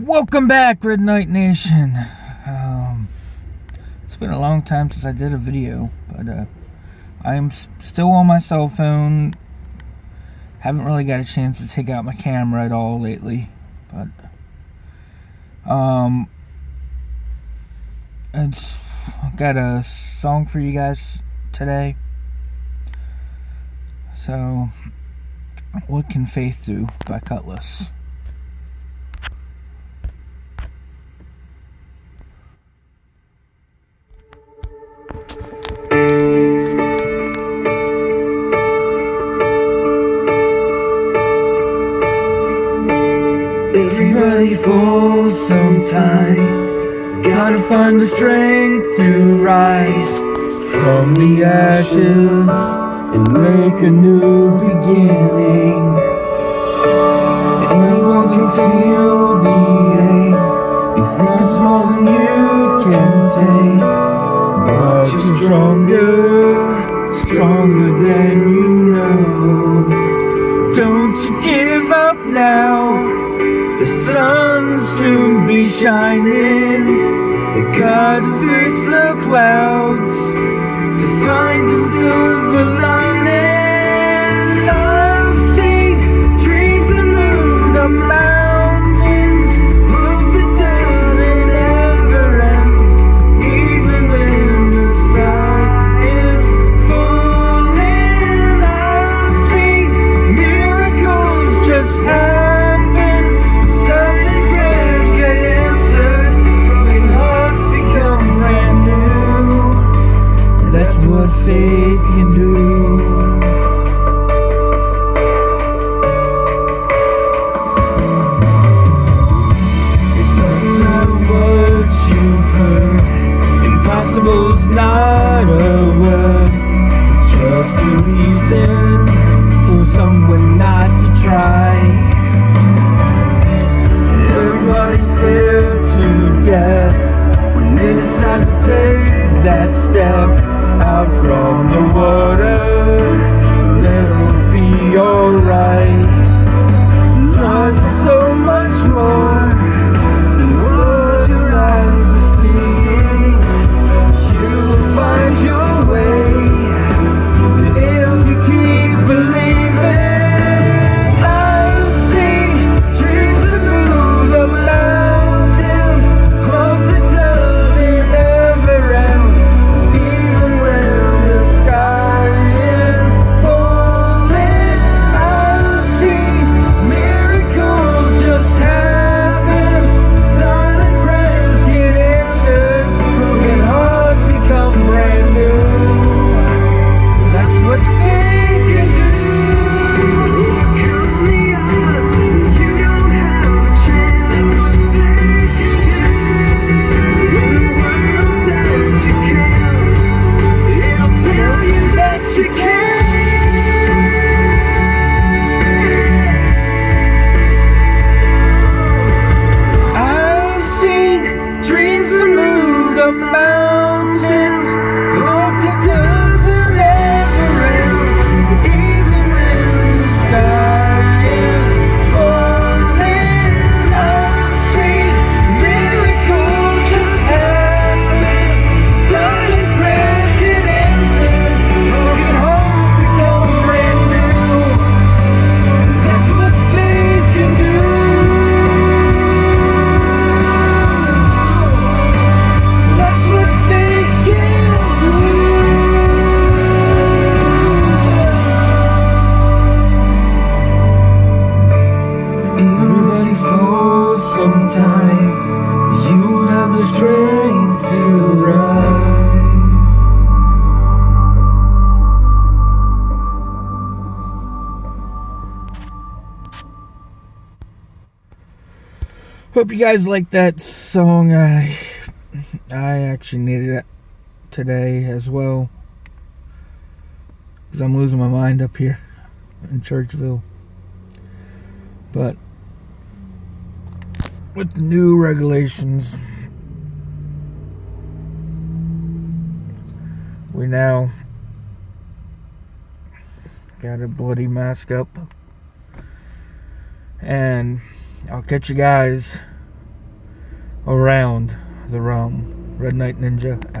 Welcome back, Red Knight Nation. Um, it's been a long time since I did a video, but uh, I am still on my cell phone. Haven't really got a chance to take out my camera at all lately, but um, it's I've got a song for you guys today. So, what can faith do by Kutless? Sometimes. Gotta find the strength to rise from the ashes and make a new beginning. Anyone can feel the ache. You think it's more than you can take, but you're stronger, stronger than you know. Don't you give up now. Shining. They gotta face the clouds to find the silver lining. Impossible's not a word. It's just a reason for someone not to try. Move the You have the strength to rise. Hope you guys like that song. I I actually needed it today as well. Because I'm losing my mind up here in Churchville. But with the new regulations, we now got a bloody mask up. And I'll catch you guys around the realm. Red Knight Ninja.